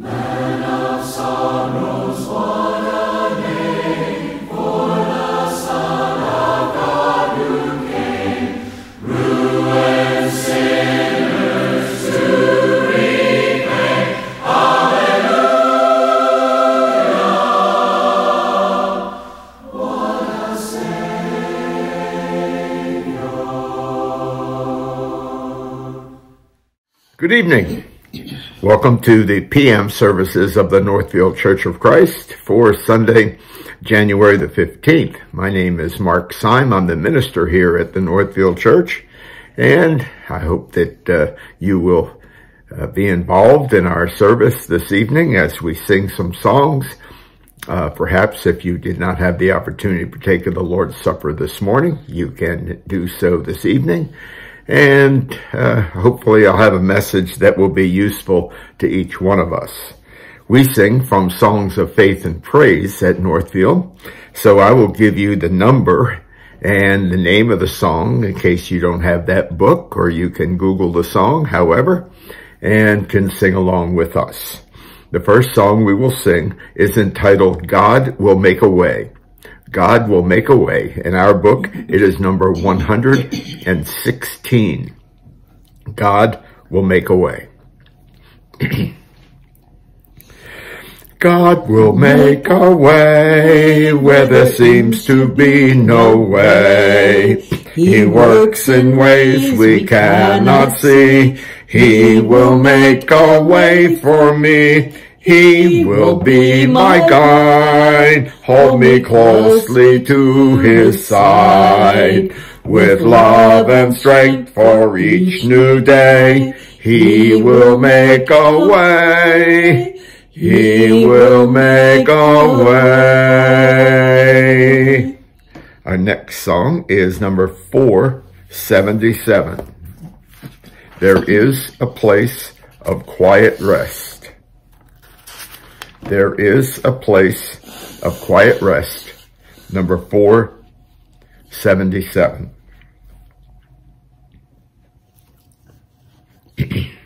Good Welcome to the PM services of the Northfield Church of Christ for Sunday, January the 15th. My name is Mark Syme. I'm the minister here at the Northfield Church, and I hope that uh, you will uh, be involved in our service this evening as we sing some songs. Uh, perhaps if you did not have the opportunity to partake of the Lord's Supper this morning, you can do so this evening and uh, hopefully I'll have a message that will be useful to each one of us. We sing from Songs of Faith and Praise at Northfield, so I will give you the number and the name of the song in case you don't have that book or you can Google the song, however, and can sing along with us. The first song we will sing is entitled God Will Make a Way. God will make a way. In our book, it is number 116. God will make a way. God will make a way where there seems to be no way. He works in ways we cannot see. He will make a way for me. He will be my guide, hold me closely to his side. With love and strength for each new day, he will make a way. He will make a way. Our next song is number 477. There is a place of quiet rest there is a place of quiet rest, number 477.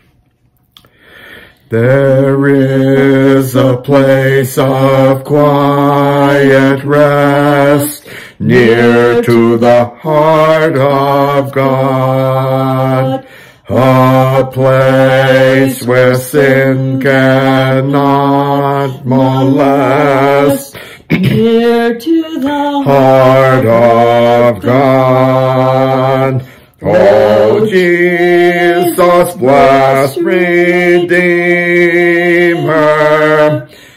There is a place of quiet rest near to the heart of God a place where sin cannot molest. Near to the heart of God. Oh, Jesus, blessed Redeemer,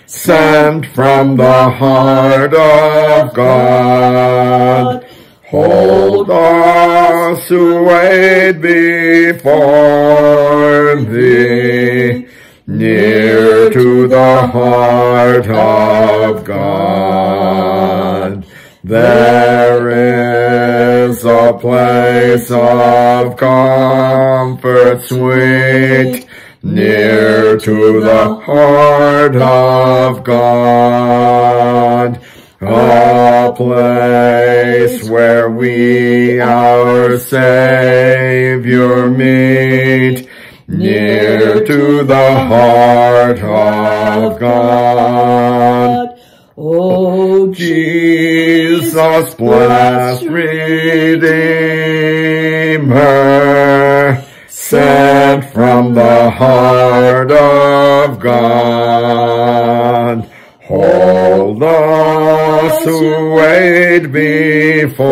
sent from the heart of God. Hold us who wait before thee, near to the heart of God. There is a place of comfort sweet, near to the heart of God place where we our Savior meet, near to the heart of God. O Jesus, blessed Redeemer, sent from the heart of God, hold on to wait before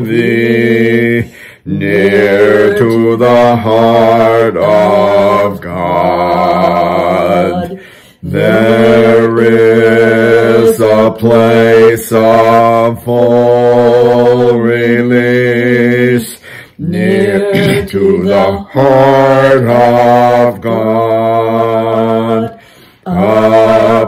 thee, near to the heart of God. There is a place of full release, near to the heart of God.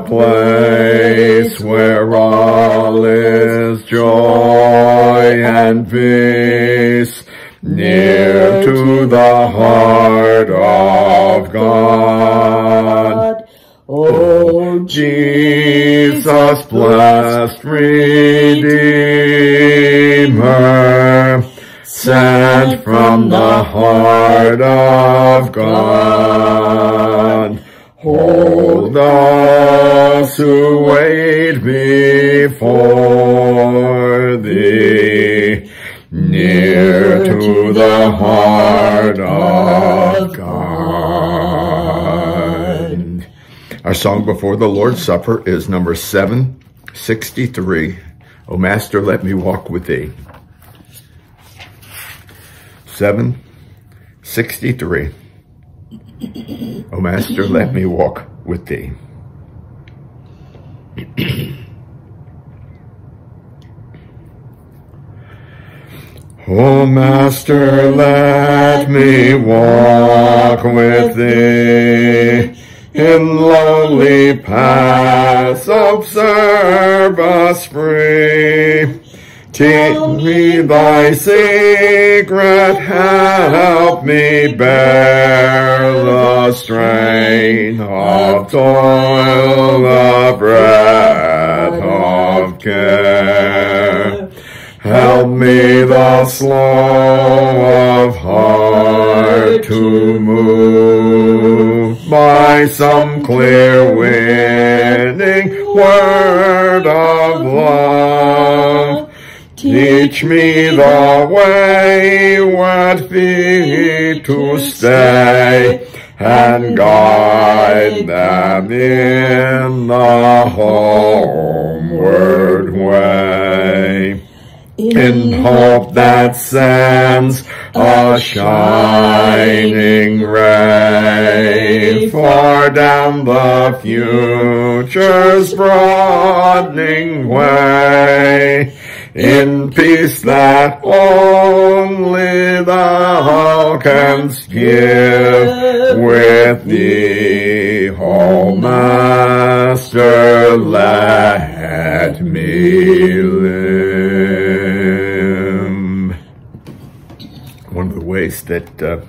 Place where all is joy and peace, near to the heart of God. O Jesus, blessed Redeemer, sent from the heart of God. Hold us who wait before thee, near to the heart of God. Our song before the Lord's Supper is number 763. O Master, let me walk with thee. 763. O Master, let me walk with thee. O Master, let me walk with thee in lonely paths of service free. Teach me thy secret, help me bear the strain of toil, the breath of care. Help me the slow of heart to move by some clear winning word of love. Teach me the way, what feet to stay, and guide them in the homeward way. In hope that sends a shining ray far down the future's broadening way in peace that only thou canst give with thee, O Master, let me live. One of the ways that uh,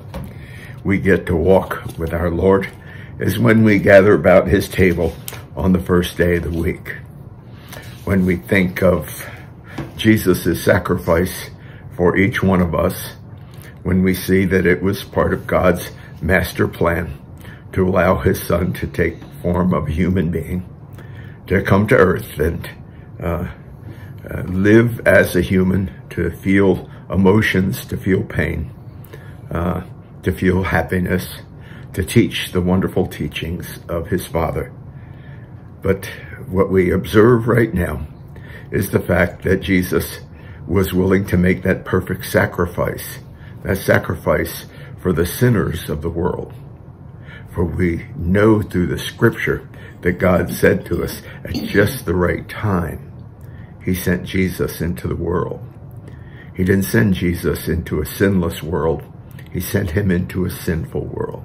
we get to walk with our Lord is when we gather about his table on the first day of the week. When we think of Jesus' sacrifice for each one of us when we see that it was part of God's master plan to allow his son to take form of a human being, to come to earth and uh, uh, live as a human, to feel emotions, to feel pain, uh, to feel happiness, to teach the wonderful teachings of his father. But what we observe right now is the fact that Jesus was willing to make that perfect sacrifice, that sacrifice for the sinners of the world. For we know through the scripture that God said to us at just the right time, he sent Jesus into the world. He didn't send Jesus into a sinless world. He sent him into a sinful world.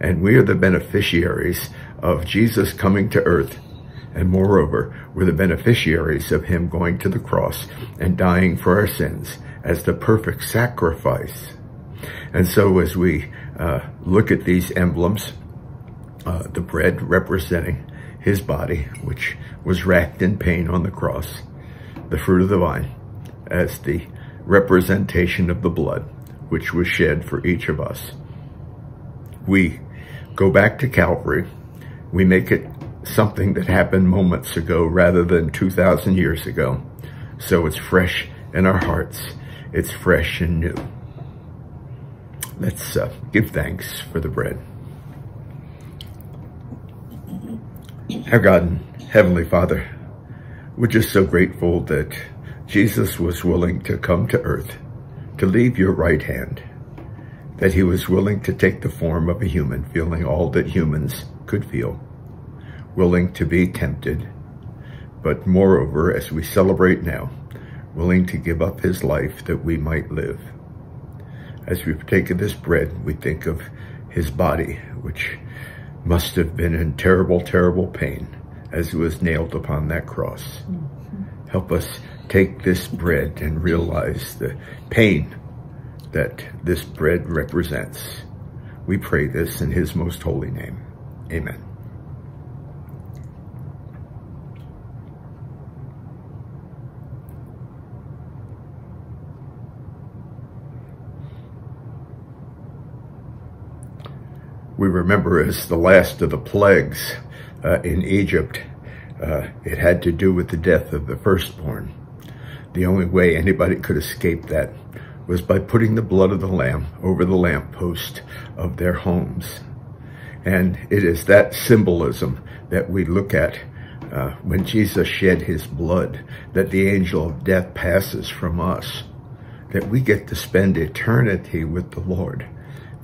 And we are the beneficiaries of Jesus coming to earth and moreover, we're the beneficiaries of him going to the cross and dying for our sins as the perfect sacrifice. And so as we uh, look at these emblems, uh, the bread representing his body, which was racked in pain on the cross, the fruit of the vine as the representation of the blood, which was shed for each of us. We go back to Calvary, we make it something that happened moments ago rather than 2,000 years ago. So it's fresh in our hearts. It's fresh and new. Let's uh, give thanks for the bread. Our God and Heavenly Father, we're just so grateful that Jesus was willing to come to earth, to leave your right hand, that he was willing to take the form of a human, feeling all that humans could feel willing to be tempted, but moreover, as we celebrate now, willing to give up his life that we might live. As we partake of this bread, we think of his body, which must have been in terrible, terrible pain as he was nailed upon that cross. Mm-hmm. Help us take this bread and realize the pain that this bread represents. We pray this in his most holy name. Amen. We remember as the last of the plagues uh, in Egypt. Uh, it had to do with the death of the firstborn. The only way anybody could escape that was by putting the blood of the lamb over the lamppost of their homes. And it is that symbolism that we look at uh, when Jesus shed his blood, that the angel of death passes from us, that we get to spend eternity with the Lord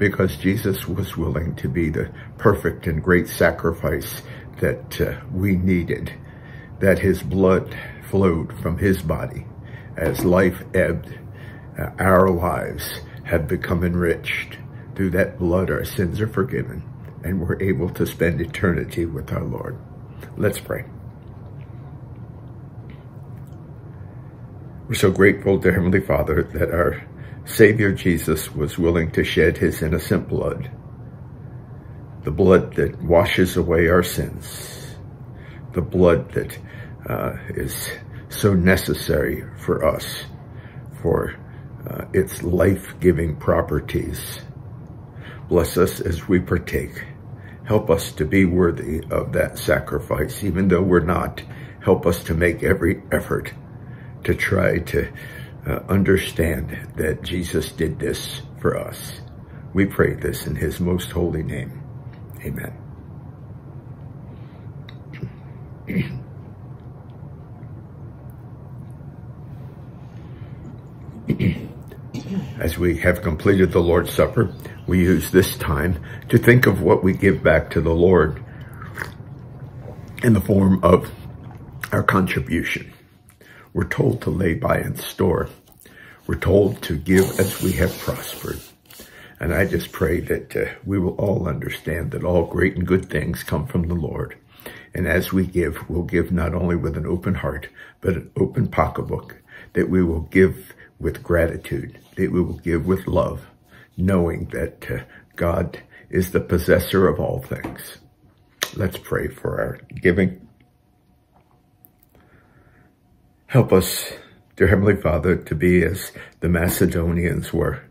because Jesus was willing to be the perfect and great sacrifice that uh, we needed, that his blood flowed from his body as life ebbed. Uh, our lives have become enriched. Through that blood, our sins are forgiven, and we're able to spend eternity with our Lord. Let's pray. We're so grateful to Heavenly Father that our Savior Jesus was willing to shed his innocent blood, the blood that washes away our sins, the blood that uh, is so necessary for us, for uh, its life-giving properties. Bless us as we partake. Help us to be worthy of that sacrifice, even though we're not. Help us to make every effort to try to uh, understand that Jesus did this for us. We pray this in his most holy name. Amen. As we have completed the Lord's Supper, we use this time to think of what we give back to the Lord in the form of our contribution. We're told to lay by and store. We're told to give as we have prospered. And I just pray that uh, we will all understand that all great and good things come from the Lord. And as we give, we'll give not only with an open heart, but an open pocketbook, that we will give with gratitude, that we will give with love, knowing that uh, God is the possessor of all things. Let's pray for our giving. Help us, dear Heavenly Father, to be as the Macedonians were,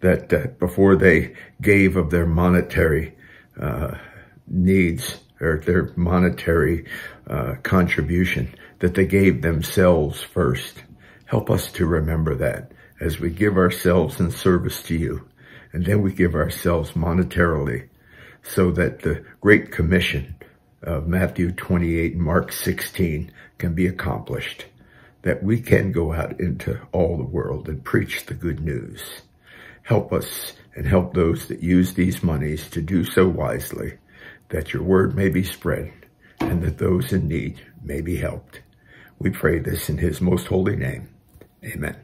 that uh, before they gave of their monetary uh, needs or their monetary uh, contribution, that they gave themselves first. Help us to remember that as we give ourselves in service to you, and then we give ourselves monetarily, so that the Great Commission of Matthew 28 and Mark 16 can be accomplished that we can go out into all the world and preach the good news. Help us and help those that use these monies to do so wisely, that your word may be spread and that those in need may be helped. We pray this in his most holy name. Amen.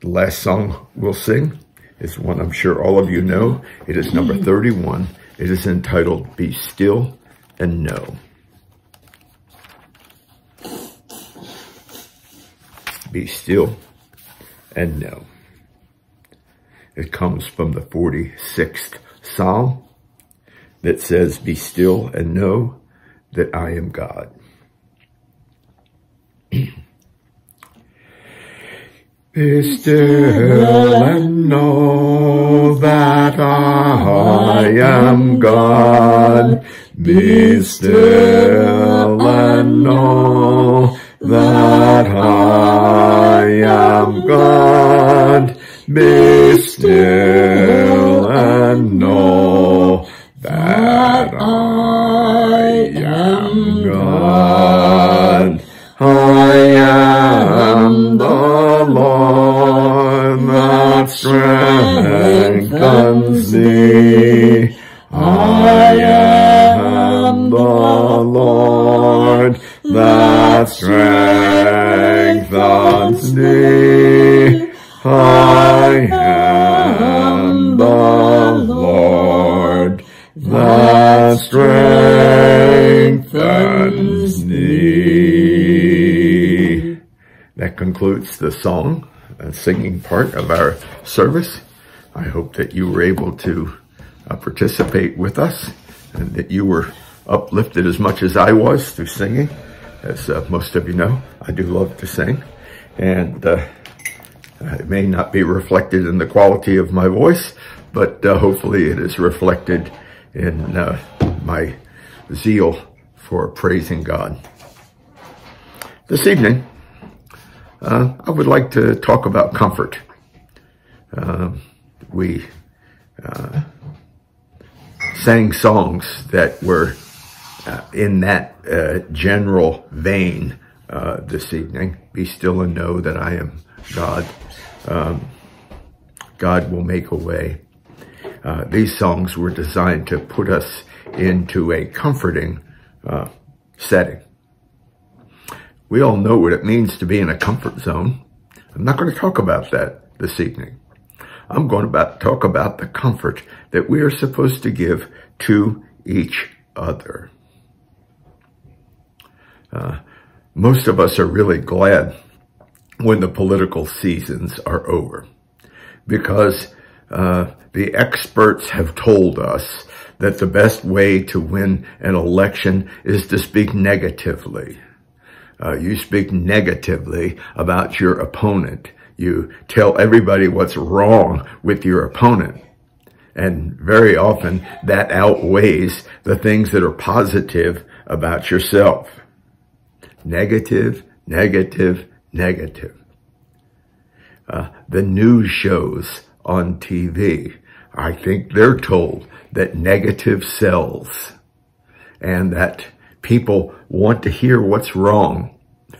The last song we'll sing is one I'm sure all of you know. It is number 31. It is entitled, Be Still and Know. Be still and know. It comes from the 46th Psalm that says, Be still and know that I am God. Be still and know that I am God. Be still and know that I am God. Be still and know song and singing part of our service. I hope that you were able to uh, participate with us and that you were uplifted as much as I was through singing. As uh, most of you know, I do love to sing. And uh, Uh, it may not be reflected in the quality of my voice, but uh, hopefully it is reflected in uh, my zeal for praising God. This evening, uh, I would like to talk about comfort. Uh, we uh, sang songs that were in that general vein this evening. Be still and know that I am God. Um, God will make a way. Uh, these songs were designed to put us into a comforting uh, setting. We all know what it means to be in a comfort zone. I'm not going to talk about that this evening. I'm going to talk about the comfort that we are supposed to give to each other. Uh, most of us are really glad when the political seasons are over because uh, the experts have told us that the best way to win an election is to speak negatively. Uh, you speak negatively about your opponent. You tell everybody what's wrong with your opponent. And very often that outweighs the things that are positive about yourself. Negative, negative, negative. Uh, the news shows on TV, I think they're told that negative sells and that people want to hear what's wrong.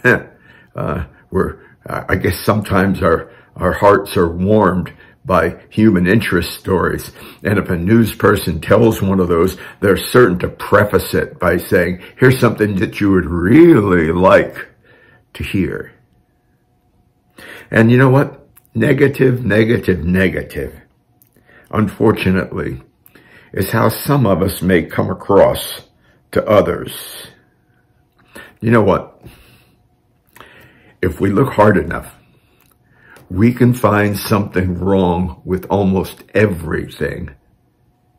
uh, we're, I guess sometimes our, our hearts are warmed by human interest stories. And if a news person tells one of those, they're certain to preface it by saying, here's something that you would really like to hear. And you know what? Negative, negative, negative, unfortunately, is how some of us may come across to others. You know what? If we look hard enough, we can find something wrong with almost everything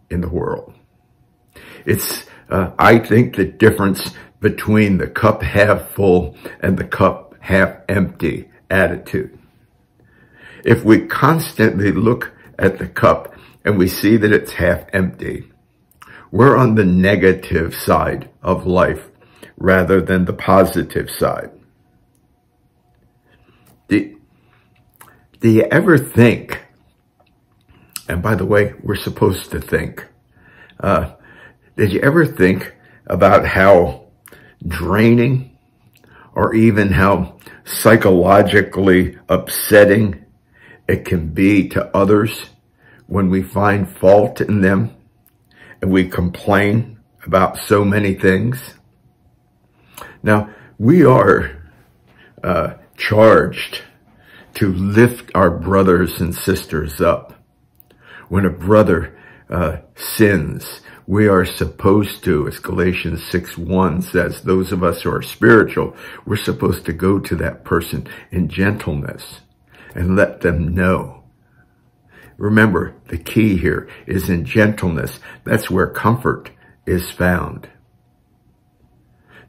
in the world. It's, uh, I think, the difference between the cup half full and the cup half empty attitude if we constantly look at the cup and we see that it's half empty, we're on the negative side of life rather than the positive side. Do, do you ever think, and by the way, we're supposed to think, uh, did you ever think about how draining or even how psychologically upsetting it can be to others when we find fault in them and we complain about so many things. Now, we are uh, charged to lift our brothers and sisters up. When a brother uh, sins, we are supposed to, as Galatians 6 1 says, those of us who are spiritual, we're supposed to go to that person in gentleness and let them know. Remember, the key here is in gentleness. That's where comfort is found.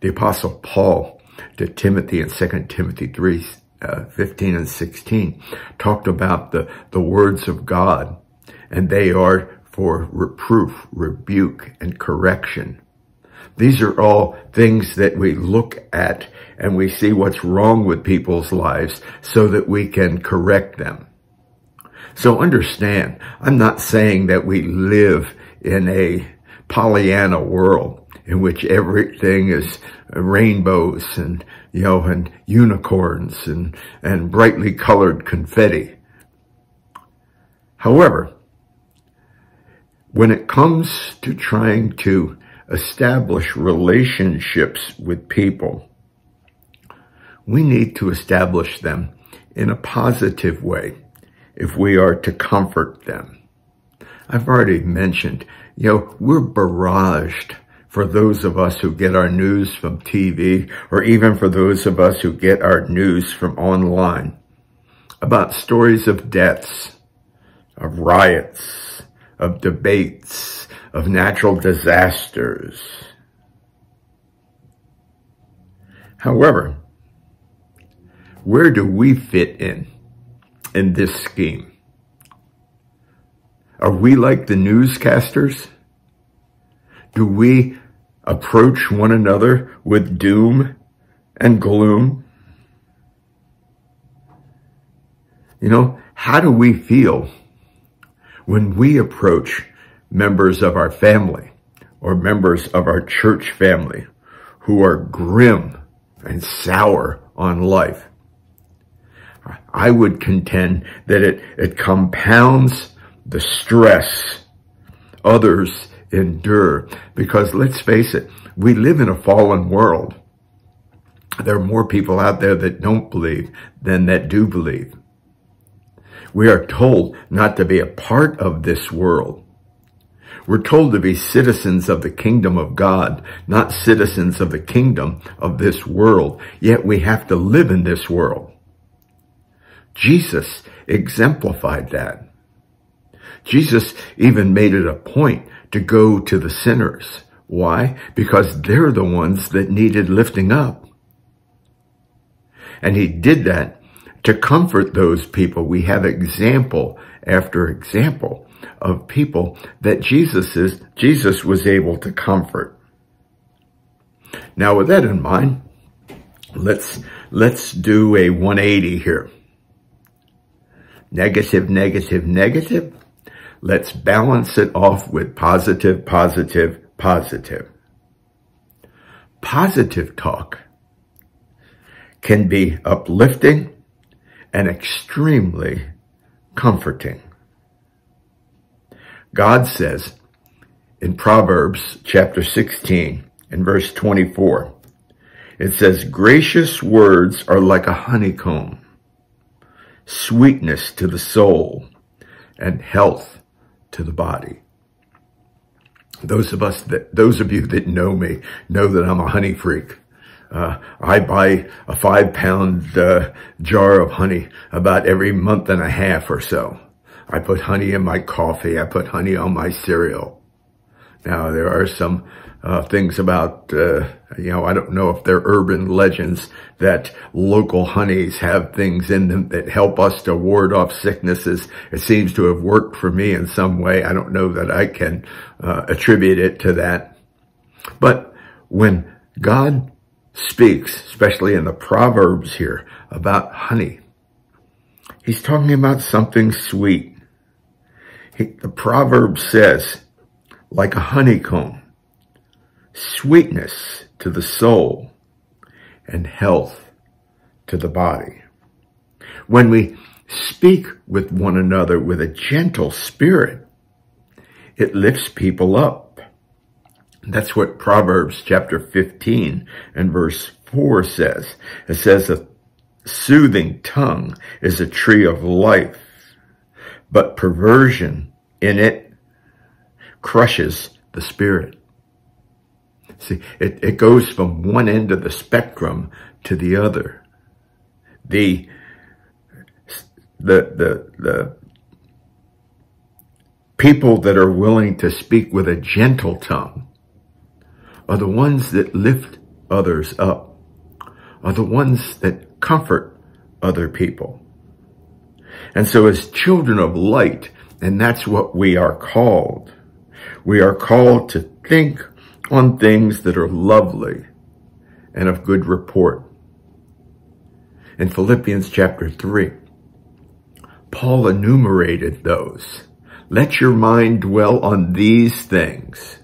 The apostle Paul to Timothy in 2 Timothy 3, uh, 15 and 16 talked about the, the words of God and they are for reproof, rebuke, and correction. These are all things that we look at and we see what's wrong with people's lives so that we can correct them. So understand, I'm not saying that we live in a Pollyanna world in which everything is rainbows and, you know, and unicorns and, and brightly colored confetti. However, when it comes to trying to establish relationships with people, we need to establish them in a positive way if we are to comfort them. I've already mentioned, you know, we're barraged for those of us who get our news from TV or even for those of us who get our news from online about stories of deaths, of riots, of debates, of natural disasters. However, where do we fit in? in this scheme? Are we like the newscasters? Do we approach one another with doom and gloom? You know, how do we feel when we approach members of our family or members of our church family who are grim and sour on life? I would contend that it, it compounds the stress others endure. Because let's face it, we live in a fallen world. There are more people out there that don't believe than that do believe. We are told not to be a part of this world. We're told to be citizens of the kingdom of God, not citizens of the kingdom of this world. Yet we have to live in this world. Jesus exemplified that. Jesus even made it a point to go to the sinners. Why? Because they're the ones that needed lifting up. And he did that to comfort those people. We have example after example of people that Jesus is, Jesus was able to comfort. Now with that in mind, let's, let's do a 180 here. Negative, negative, negative. Let's balance it off with positive, positive, positive. Positive talk can be uplifting and extremely comforting. God says in Proverbs chapter 16 and verse 24, it says, gracious words are like a honeycomb, sweetness to the soul and health to the body. Those of us that, those of you that know me know that I'm a honey freak. Uh, I buy a five pound uh, jar of honey about every month and a half or so. I put honey in my coffee. I put honey on my cereal. Now, there are some uh, things about, uh, you know, I don't know if they're urban legends that local honeys have things in them that help us to ward off sicknesses. It seems to have worked for me in some way. I don't know that I can uh, attribute it to that. But when God speaks, especially in the Proverbs here, about honey. He's talking about something sweet. He, the proverb says, like a honeycomb, sweetness to the soul and health to the body. When we speak with one another with a gentle spirit, it lifts people up. That's what Proverbs chapter 15 and verse 4 says. It says a soothing tongue is a tree of life, but perversion in it crushes the spirit. See, it, it goes from one end of the spectrum to the other. The, the, the, the people that are willing to speak with a gentle tongue are the ones that lift others up, are the ones that comfort other people. And so as children of light, and that's what we are called, we are called to think on things that are lovely and of good report. In Philippians chapter 3, Paul enumerated those. Let your mind dwell on these things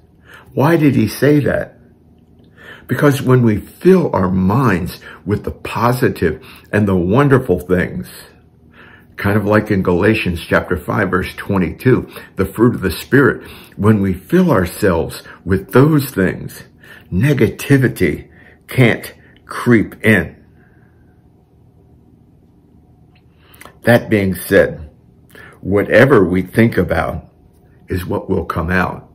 why did he say that? Because when we fill our minds with the positive and the wonderful things, kind of like in Galatians chapter 5 verse 22, the fruit of the Spirit, when we fill ourselves with those things, negativity can't creep in. That being said, whatever we think about is what will come out.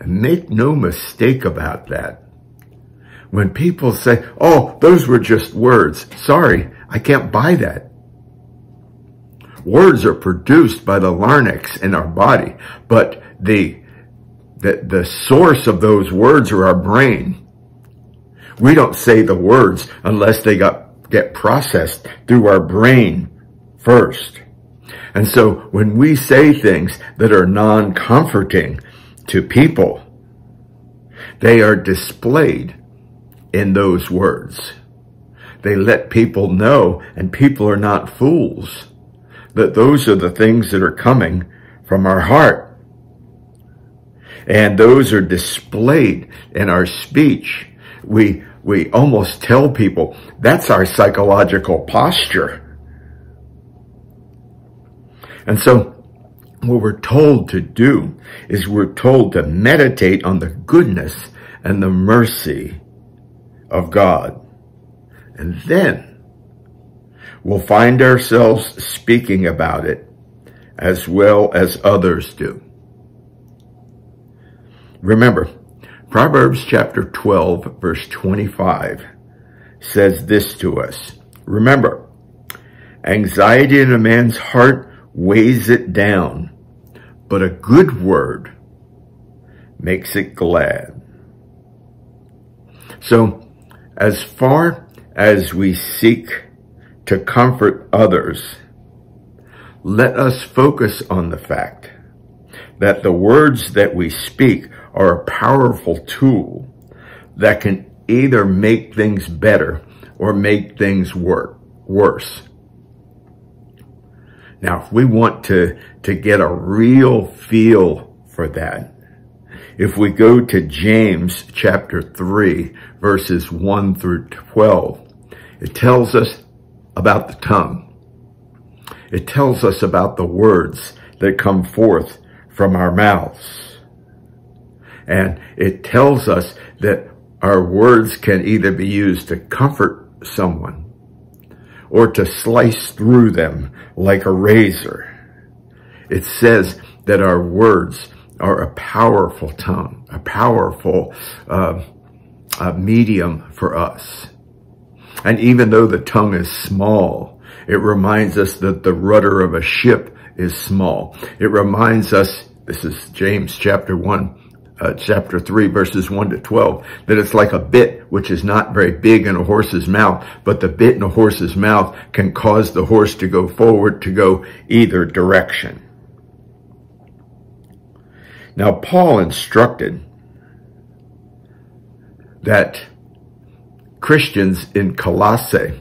And make no mistake about that. When people say, oh, those were just words. Sorry, I can't buy that. Words are produced by the larynx in our body, but the, the, the source of those words are our brain. We don't say the words unless they got, get processed through our brain first. And so when we say things that are non-comforting to people, they are displayed in those words. They let people know, and people are not fools, that those are the things that are coming from our heart. And those are displayed in our speech. We, we almost tell people that's our psychological posture. And so what we're told to do is we're told to meditate on the goodness and the mercy of God. And then we'll find ourselves speaking about it as well as others do. Remember, Proverbs chapter 12, verse 25 says this to us. Remember, anxiety in a man's heart weighs it down, but a good word makes it glad. So, as far as we seek to comfort others, let us focus on the fact that the words that we speak are a powerful tool that can either make things better or make things work, worse. Now, if we want to, to get a real feel for that, if we go to James chapter 3, verses 1 through 12, it tells us about the tongue. It tells us about the words that come forth from our mouths. And it tells us that our words can either be used to comfort someone or to slice through them like a razor. It says that our words are a powerful tongue, a powerful uh, medium for us. And even though the tongue is small, it reminds us that the rudder of a ship is small. It reminds us, this is James chapter 1, uh, chapter 3, verses 1 to 12, that it's like a bit which is not very big in a horse's mouth, but the bit in a horse's mouth can cause the horse to go forward, to go either direction. Now, Paul instructed that Christians in Colossae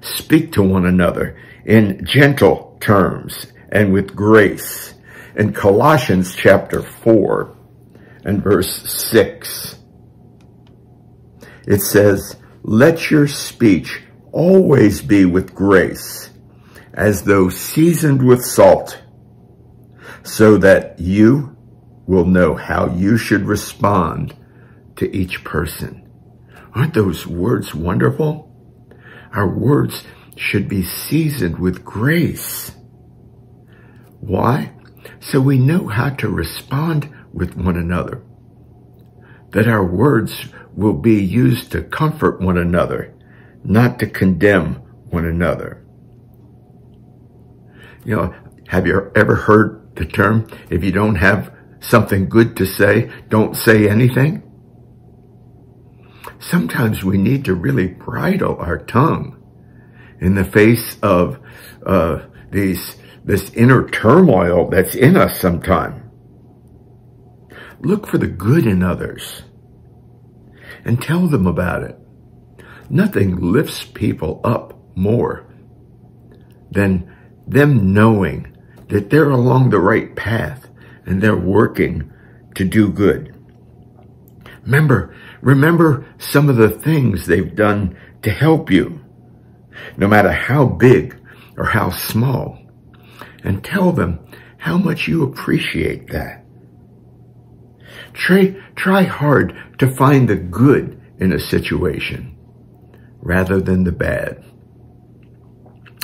speak to one another in gentle terms and with grace. In Colossians chapter 4, and verse 6. It says, Let your speech always be with grace, as though seasoned with salt, so that you will know how you should respond to each person. Aren't those words wonderful? Our words should be seasoned with grace. Why? So we know how to respond with one another. That our words will be used to comfort one another, not to condemn one another. You know, have you ever heard the term, if you don't have something good to say, don't say anything? Sometimes we need to really bridle our tongue in the face of uh, these this inner turmoil that's in us sometimes. Look for the good in others and tell them about it. Nothing lifts people up more than them knowing that they're along the right path and they're working to do good. Remember, remember some of the things they've done to help you, no matter how big or how small, and tell them how much you appreciate that. Try, try hard to find the good in a situation rather than the bad.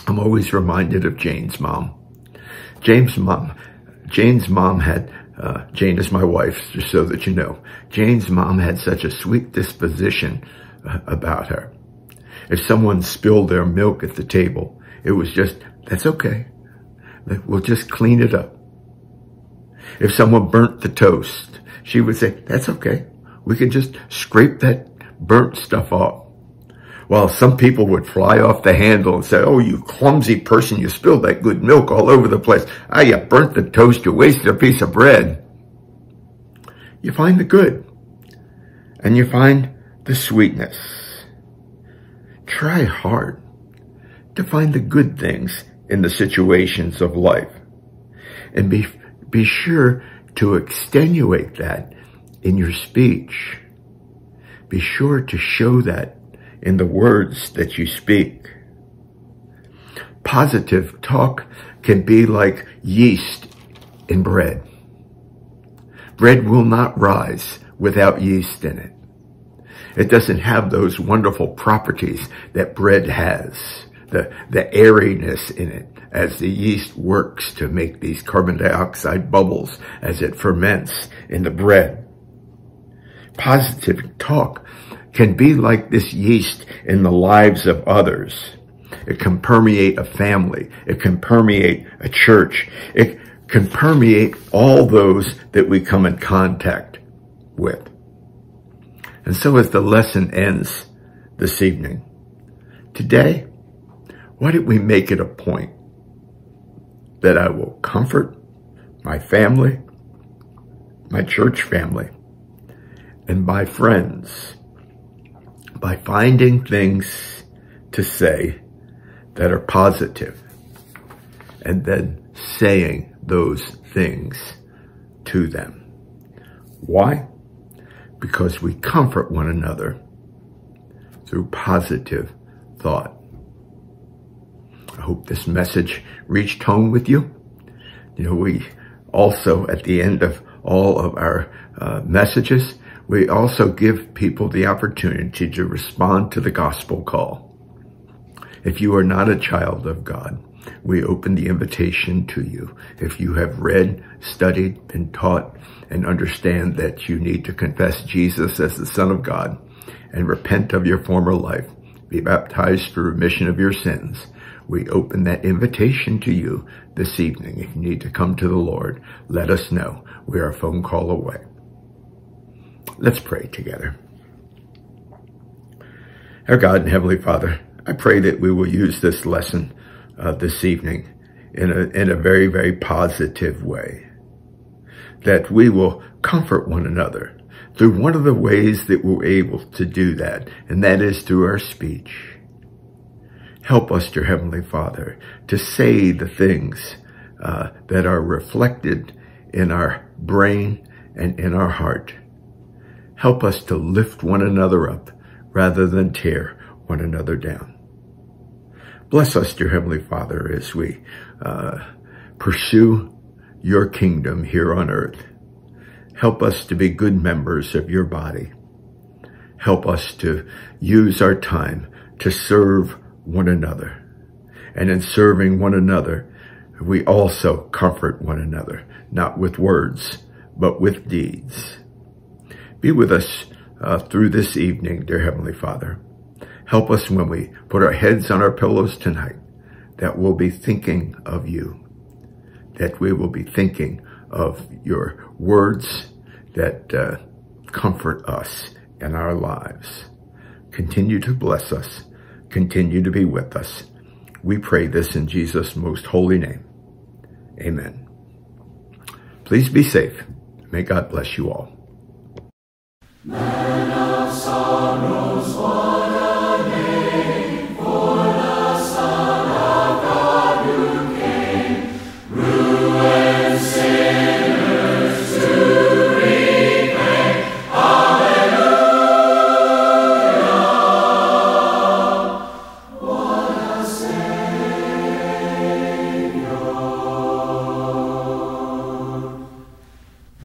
I'm always reminded of Jane's mom. Jane's mom, Jane's mom had, uh, Jane is my wife, just so that you know. Jane's mom had such a sweet disposition uh, about her. If someone spilled their milk at the table, it was just, that's okay. We'll just clean it up. If someone burnt the toast, she would say, that's okay. We can just scrape that burnt stuff off. While some people would fly off the handle and say, oh, you clumsy person, you spilled that good milk all over the place. Ah, you burnt the toast, you wasted a piece of bread. You find the good and you find the sweetness. Try hard to find the good things in the situations of life and be, be sure to extenuate that in your speech. Be sure to show that in the words that you speak. Positive talk can be like yeast in bread. Bread will not rise without yeast in it. It doesn't have those wonderful properties that bread has, the, the airiness in it as the yeast works to make these carbon dioxide bubbles as it ferments in the bread. Positive talk can be like this yeast in the lives of others. It can permeate a family. It can permeate a church. It can permeate all those that we come in contact with. And so as the lesson ends this evening, today, why don't we make it a point that I will comfort my family, my church family, and my friends by finding things to say that are positive and then saying those things to them. Why? Because we comfort one another through positive thought. I hope this message reached home with you. You know, we also, at the end of all of our uh, messages, we also give people the opportunity to respond to the gospel call. If you are not a child of God, we open the invitation to you. If you have read, studied, been taught, and understand that you need to confess Jesus as the Son of God and repent of your former life, be baptized for remission of your sins, we open that invitation to you this evening. If you need to come to the Lord, let us know. We are a phone call away. Let's pray together. Our God and Heavenly Father, I pray that we will use this lesson uh, this evening in a, in a very, very positive way. That we will comfort one another through one of the ways that we're able to do that, and that is through our speech. Help us, dear Heavenly Father, to say the things uh, that are reflected in our brain and in our heart. Help us to lift one another up rather than tear one another down. Bless us, dear Heavenly Father, as we uh, pursue your kingdom here on earth. Help us to be good members of your body. Help us to use our time to serve one another. And in serving one another, we also comfort one another, not with words, but with deeds. Be with us uh, through this evening, dear Heavenly Father. Help us when we put our heads on our pillows tonight, that we'll be thinking of you, that we will be thinking of your words that uh, comfort us in our lives. Continue to bless us. Continue to be with us. We pray this in Jesus' most holy name. Amen. Please be safe. May God bless you all. Man of sorrows,